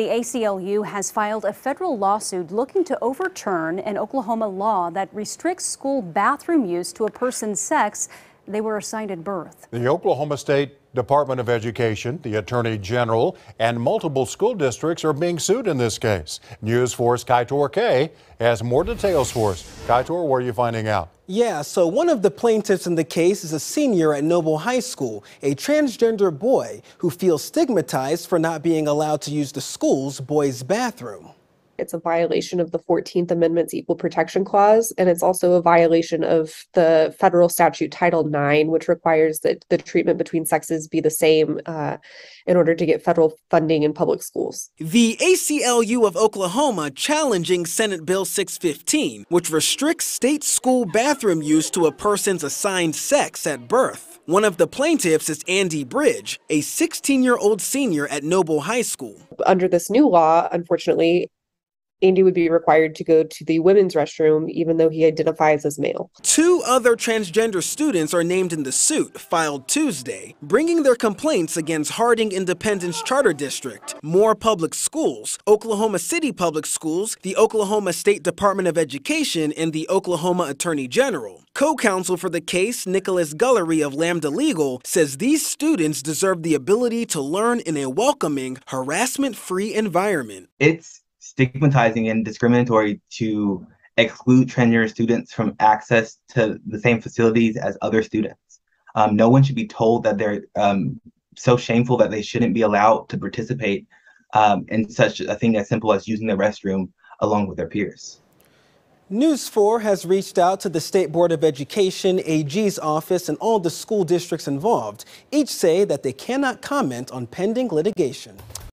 The ACLU has filed a federal lawsuit looking to overturn an Oklahoma law that restricts school bathroom use to a person's sex they were assigned at birth. The Oklahoma State Department of Education, the Attorney General, and multiple school districts are being sued in this case. News 4's Kaitor K has more details for us. Kaitor, where are you finding out? Yeah, so one of the plaintiffs in the case is a senior at Noble High School, a transgender boy who feels stigmatized for not being allowed to use the school's boys' bathroom. It's a violation of the 14th Amendment's Equal Protection Clause, and it's also a violation of the federal statute Title IX, which requires that the treatment between sexes be the same uh, in order to get federal funding in public schools. The ACLU of Oklahoma challenging Senate Bill 615, which restricts state school bathroom use to a person's assigned sex at birth. One of the plaintiffs is Andy Bridge, a 16 year old senior at Noble High School. Under this new law, unfortunately, Andy would be required to go to the women's restroom even though he identifies as male. Two other transgender students are named in the suit filed Tuesday, bringing their complaints against Harding Independence Charter District, Moore Public Schools, Oklahoma City Public Schools, the Oklahoma State Department of Education, and the Oklahoma Attorney General. Co-counsel for the case, Nicholas Guillory of Lambda Legal, says these students deserve the ability to learn in a welcoming, harassment-free environment. It's stigmatizing and discriminatory to exclude transgender students from access to the same facilities as other students. Um, no one should be told that they're um, so shameful that they shouldn't be allowed to participate um, in such a thing as simple as using the restroom along with their peers. News 4 has reached out to the State Board of Education, AG's office, and all the school districts involved. Each say that they cannot comment on pending litigation.